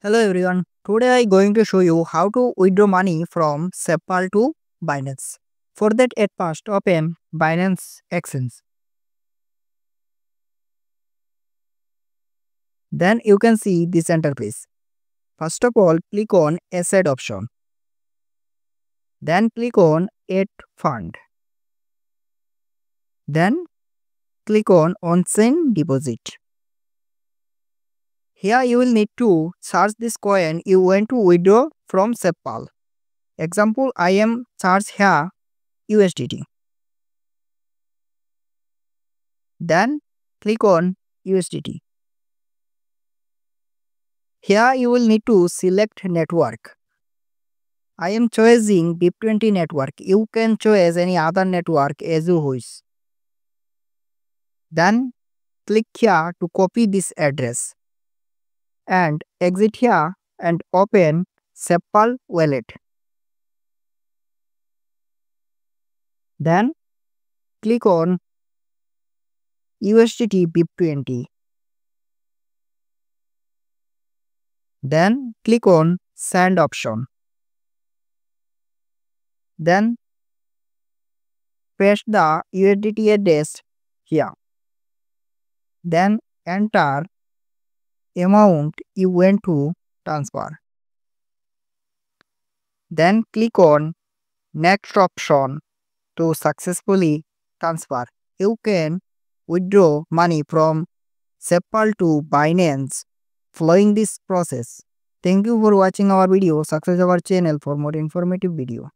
Hello everyone, today I am going to show you how to withdraw money from SafePal to Binance. For that at first open Binance Exchange. Then you can see this interface. First of all click on Asset option. Then click on Add Fund. Then click on On-Chain Deposit. Here you will need to search this coin you want to withdraw from SafePal. Example, I am search here USDT. Then click on USDT. Here you will need to select network. I am choosing BEP20 network. You can choose any other network as you wish. Then click here to copy this address and exit here and open SafePal wallet. Then click on USDT BEP20. Then click on send option. Then paste the USDT address here. Then enter amount you want to transfer. Then click on next option to successfully transfer. You can withdraw money from SafePal to Binance following this process. Thank you for watching our video. Subscribe our channel for more informative video.